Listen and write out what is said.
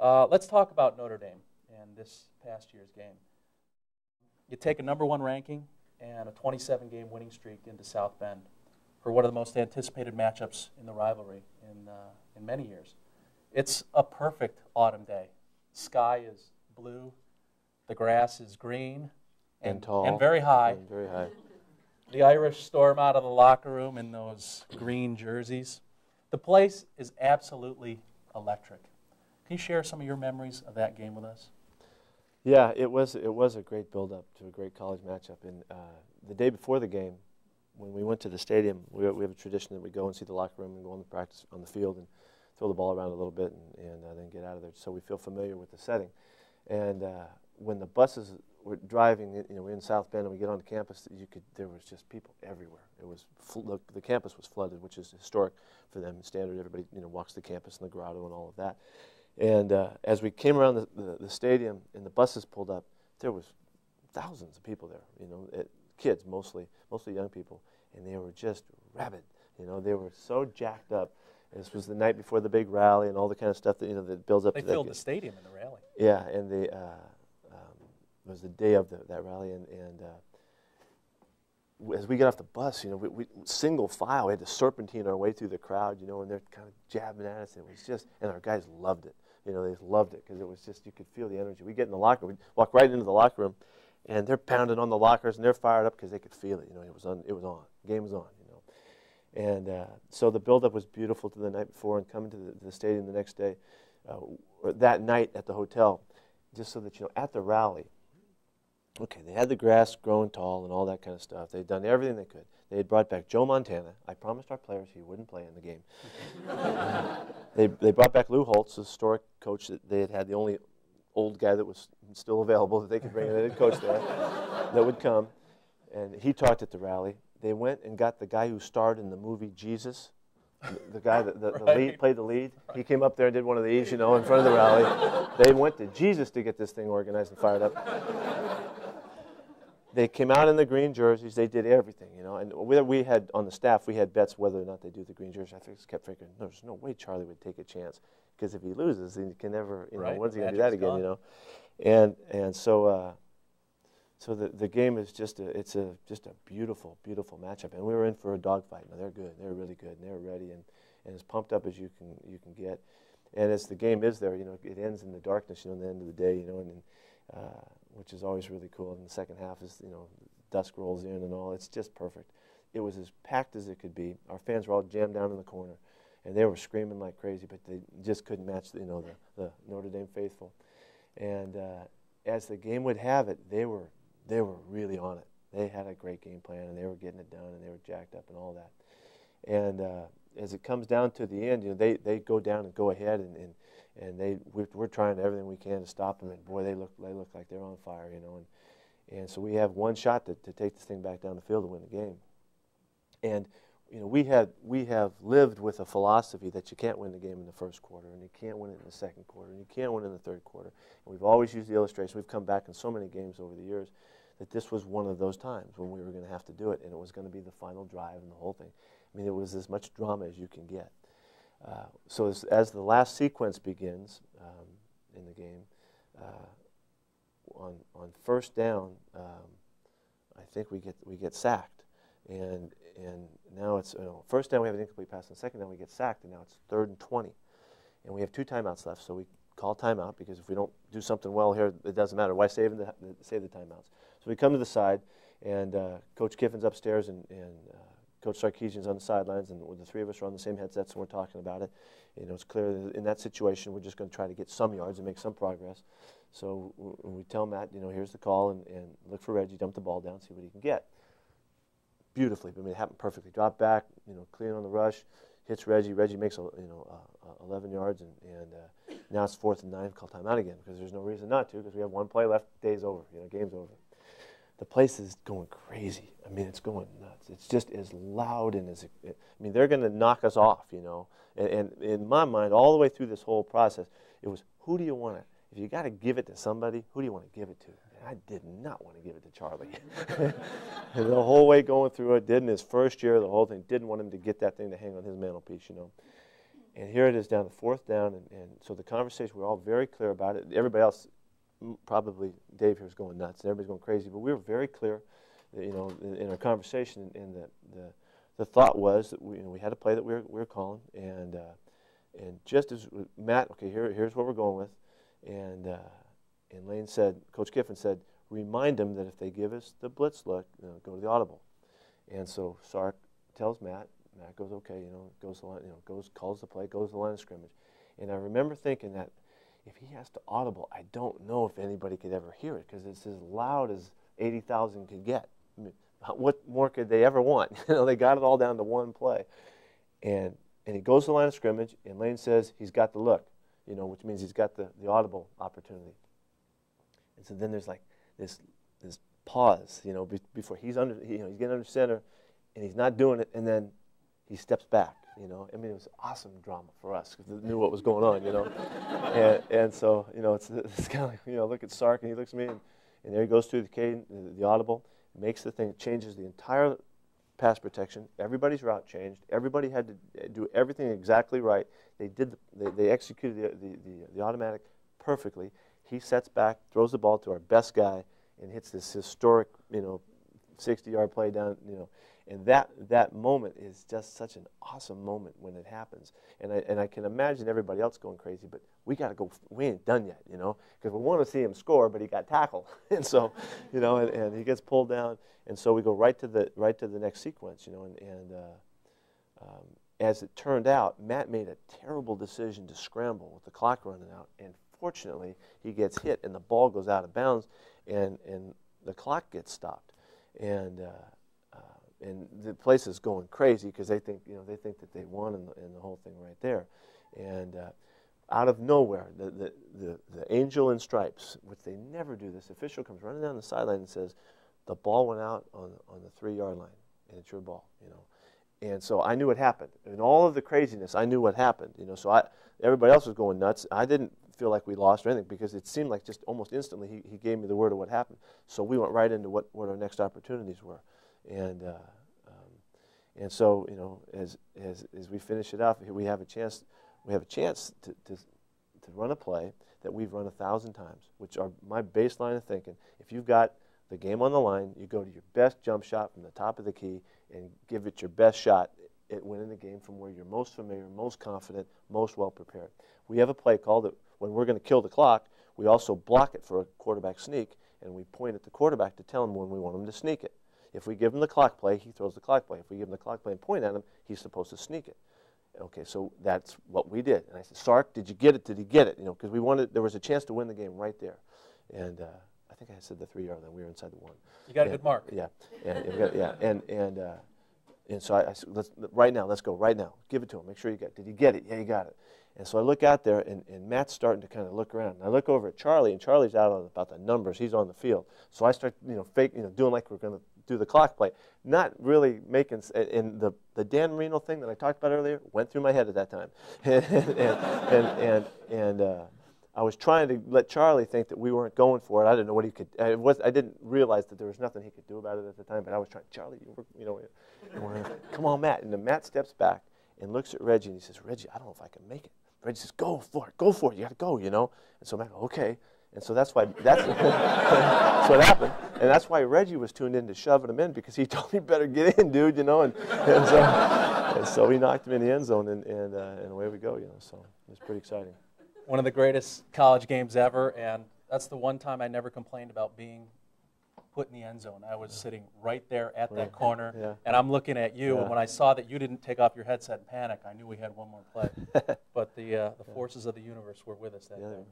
Uh, let's talk about Notre Dame and this past year's game. You take a number one ranking and a 27 game winning streak into South Bend for one of the most anticipated matchups in the rivalry in, uh, in many years. It's a perfect autumn day. Sky is blue, the grass is green and, and tall and very high. And very high. The Irish storm out of the locker room in those green jerseys. The place is absolutely electric. Can you share some of your memories of that game with us? Yeah, it was it was a great build-up to a great college matchup. And uh, the day before the game, when we went to the stadium, we, we have a tradition that we go and see the locker room and go on the practice on the field and throw the ball around a little bit and, and uh, then get out of there. So we feel familiar with the setting. And uh, when the buses were driving, you know, we're in South Bend and we get onto campus, you could there was just people everywhere. It was the, the campus was flooded, which is historic for them. Standard, everybody you know walks the campus and the grotto and all of that. And uh, as we came around the, the, the, stadium and the buses pulled up, there was thousands of people there. You know, it, kids mostly, mostly young people, and they were just rabid. You know, they were so jacked up. And This was the night before the big rally and all the kind of stuff that you know that builds up. They to filled the stadium in the rally. Yeah, and the uh, um, it was the day of the, that rally, and, and uh, as we got off the bus, you know, we, we, single file, we had to serpentine our way through the crowd, you know, and they're kind of jabbing at us. It was just, and our guys loved it. You know, they just loved it because it was just, you could feel the energy. We get in the locker room, we walk right into the locker room, and they're pounding on the lockers and they're fired up because they could feel it. You know, it was on, it was on, game was on. You know, and uh, so the buildup was beautiful to the night before, and coming to the, the stadium the next day, uh, that night at the hotel, just so that you know, at the rally, okay, they had the grass growing tall and all that kind of stuff. They'd done everything they could. They had brought back Joe Montana. I promised our players he wouldn't play in the game. they, they brought back Lou Holtz, the historic coach that they had had the only old guy that was still available that they could bring in. They didn't coach there that would come. And he talked at the rally. They went and got the guy who starred in the movie Jesus, the, guy that the, the right. lead, played the lead. He came up there and did one of these, you know, in front of the rally. They went to Jesus to get this thing organized and fired up they came out in the green jerseys. They did everything, you know. And we, we had on the staff, we had bets whether or not they do the green jersey. I think kept figuring, no, there's no way Charlie would take a chance because if he loses, he can never, you know, right. when's he going to do that again, gone. you know? And and so uh, so the the game is just a it's a just a beautiful beautiful matchup. And we were in for a dogfight. Now they're good. They're really good. And they're ready and, and as pumped up as you can you can get. And as the game is there, you know, it ends in the darkness, you know, in the end of the day, you know, and. Uh, which is always really cool. And the second half is, you know, dusk rolls in and all. It's just perfect. It was as packed as it could be. Our fans were all jammed down in the corner, and they were screaming like crazy, but they just couldn't match, the, you know, the, the Notre Dame faithful. And uh, as the game would have it, they were they were really on it. They had a great game plan, and they were getting it done, and they were jacked up and all that. And uh, as it comes down to the end, you know, they, they go down and go ahead, and, and and they we're, we're, trying everything we can to stop them. And boy, they look they look like they're on fire, you know. And and so we have one shot to, to take this thing back down the field and win the game. And you know we had we have lived with a philosophy that you can't win the game in the first quarter, and you can't win it in the second quarter, and you can't win it in the third quarter. And we've always used the illustration. We've come back in so many games over the years that this was one of those times when we were going to have to do it, and it was going to be the final drive and the whole thing. I mean, it was as much drama as you can get. Uh, so as, as, the last sequence begins um, in the game, uh, on, on first down, um, I think we get, we get sacked. And, and now it's, you know, first down we have an incomplete pass, and second down we get sacked, and now it's third and 20. And we have two timeouts left, so we call timeout because if we don't do something well here, it doesn't matter. Why save the, save the timeouts? So we come to the side, and uh, Coach Kiffin's upstairs, and, and uh, Coach Sarkisian's on the sidelines, and the three of us are on the same headsets, and we're talking about it. You know, it's clear that in that situation, we're just going to try to get some yards and make some progress. So we tell Matt, you know, here's the call, and, and look for Reggie, dump the ball down, see what he can get. Beautifully, I mean, it happened perfectly. Drop back, you know, clean on the rush, hits Reggie. Reggie makes, a, you know, uh, 11 yards, and, and uh, now it's fourth and nine, call timeout again because there's no reason not to because we have one play left, day's over, you know, game's over the place is going crazy. I mean, it's going nuts. It's just as loud and as, I mean, they're going to knock us off, you know. And, and, in my mind, all the way through this whole process, it was who do you want to, if you got to give it to somebody, who do you want to give it to? And I did not want to give it to Charlie. and the whole way going through it, did in his first year, the whole thing, didn't want him to get that thing to hang on his mantelpiece, you know. And here it is down the fourth down, and, and so the conversation, we're all very clear about it. Everybody else, probably Dave here is going nuts, and everybody's going crazy, but we were very clear, you know, in, in our conversation, and the, the, the thought was that we, you know, we had a play that we were, we were calling, and, uh, and just as Matt, okay, here, here's what we're going with, and, uh, and Lane said, Coach Kiffin said, remind them that if they give us the blitz look, you know, go to the audible. And so Sark tells Matt, Matt goes, okay, you know, goes the line, you know, goes, calls the play, goes to the line of scrimmage. And I remember thinking that if he has to audible, I don't know if anybody could ever hear it because it's as loud as 80,000 could get. I mean, what more could they ever want? you know, they got it all down to one play. And, and he goes to the line of scrimmage, and Lane says he's got the look, you know, which means he's got the, the audible opportunity. And so then there's like this, this pause, you know, be, before he's under, you know, he's getting under center, and he's not doing it, and then he steps back. You know, I mean, it was awesome drama for us because we knew what was going on. You know, and, and so you know, it's, it's kind of like you know, look at Sark, and he looks at me, and, and there he goes through the the, audible, makes the thing, changes the entire pass protection. Everybody's route changed. Everybody had to eh, do everything exactly right. They did. The, they, they executed the, the, the, the automatic perfectly. He sets back, throws the ball to our best guy, and hits this historic, you know, 60-yard play down, you know, and that, that moment is just such an awesome moment when it happens. And I, and I can imagine everybody else going crazy, but we got to go, we ain't done yet, you know, because we want to see him score, but he got tackled. and so, you know, and, and, he gets pulled down. And so we go right to the, right to the next sequence, you know, and, and uh, um, as it turned out, Matt made a terrible decision to scramble with the clock running out. And fortunately, he gets hit and the ball goes out of bounds and, and the clock gets stopped. And, uh, and the place is going crazy because they think you know they think that they won in the, in the whole thing right there, and uh, out of nowhere the, the, the, the angel in stripes, which they never do. This official comes running down the sideline and says, "The ball went out on on the three yard line, and it's your ball." You know, and so I knew what happened. In all of the craziness, I knew what happened. You know, so I everybody else was going nuts. I didn't feel like we lost or anything because it seemed like just almost instantly he, he gave me the word of what happened. So we went right into what, what our next opportunities were. And, uh, um, and so, you know, as, as, as we finish it up, we have a chance, we have a chance to, to, to run a play that we've run a thousand times, which are my baseline of thinking. If you've got the game on the line, you go to your best jump shot from the top of the key and give it your best shot at winning the game from where you're most familiar, most confident, most well prepared. We have a play call that when we're going to kill the clock, we also block it for a quarterback sneak, and we point at the quarterback to tell him when we want him to sneak it. If we give him the clock play, he throws the clock play. If we give him the clock play and point at him, he's supposed to sneak it. Okay, so that's what we did. And I said, Sark, did you get it? Did he get it? You know, because we wanted, there was a chance to win the game right there. And uh, think I said the three yard line. We were inside the one. You got and, a good mark. Yeah, and, got, yeah, and and uh, and so I, I said, let's right now, let's go right now. Give it to him. Make sure you get. It. Did he get it? Yeah, he got it. And so I look out there, and, and Matt's starting to kind of look around. And I look over at Charlie, and Charlie's out on about the numbers. He's on the field. So I start, you know, fake, you know, doing like we're going to do the clock play, not really making. And the the Dan Marino thing that I talked about earlier went through my head at that time, and and and and. uh, I was trying to let Charlie think that we weren't going for it. I didn't know what he could. I, was, I didn't realize that there was nothing he could do about it at the time. But I was trying, Charlie, you, were, you know, come on, Matt. And then Matt steps back and looks at Reggie and he says, Reggie, I don't know if I can make it. Reggie says, go for it, go for it, you got to go, you know. And so Matt, okay. And so that's why that's, that's what happened. And that's why Reggie was tuned in to shoving him in because he told me better get in, dude, you know. And, and, so, and so he knocked him in the end zone and, and, uh, and away we go, you know. So it was pretty exciting. One of the greatest college games ever. And that's the one time I never complained about being put in the end zone. I was sitting right there at that corner, yeah. and I'm looking at you. Yeah. And when I saw that you didn't take off your headset and panic, I knew we had one more play. but the uh, the forces of the universe were with us that yeah, day.